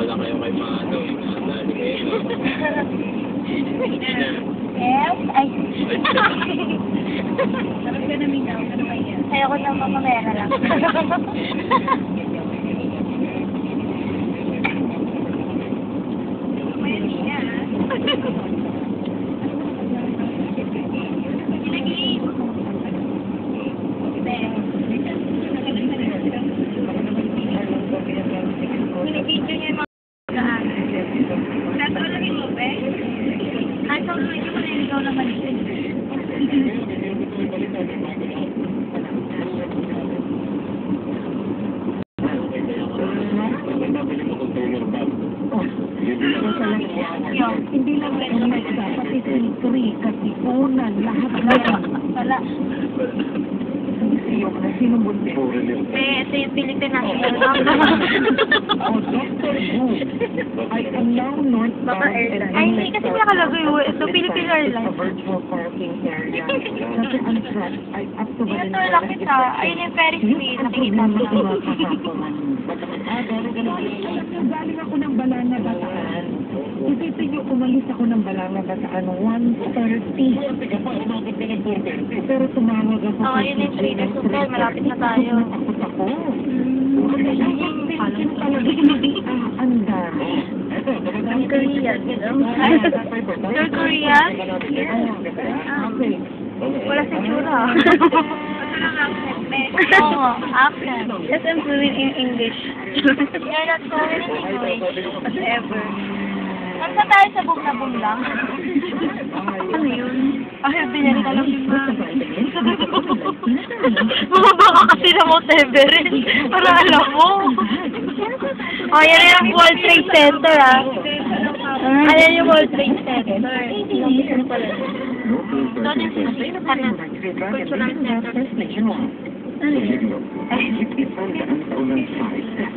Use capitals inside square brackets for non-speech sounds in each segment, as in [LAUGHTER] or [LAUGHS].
pala kayo kay Mano, dali kayo. Yes, ay. Sarap ka na minaw, ano ba yan? Ayoko na mamamera lang. [LAUGHS] Hindi lang ka, pati silkri, kasipunan, lahat lang. Wala. Iyo ka na, sino bunti? Eh, ito yung. Oh. Who, I am now northbound Baka and airline. Ay, hindi kasi nakalagay. oh. Ito, Philippine Airlines. virtual parking area. Kasi ang truck ay up to Tinutulak kita. Ayun yung Ferris wheel. Nakikita mo. Galing ako ng Balanga Bataan. Isipin niyo, umalis ako ng Balanga Bataan 1.30. Pero tumawag ako Oo, yun yung Traders Hotel. Malapit na tayo. Takot ako. Hmm. Ah, ang dami. Ang Korean. You're Korean? Ah, Okay. Wala sa tsura. Oo accent. Yes, I'm fluent in English. You're not fluent in English. Whatever. Ano ba tayo sa na boom lang? ano yun? Ay, binalik ka lang yung Bumaba ka kasi ng Mount Everest. Para alam mo. Oh, yan yung World Trade Center, ah. Ayan yung World Trade Center. Ano? Doon yung ano, cultural center. Ano yun?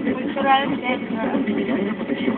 Cultural center.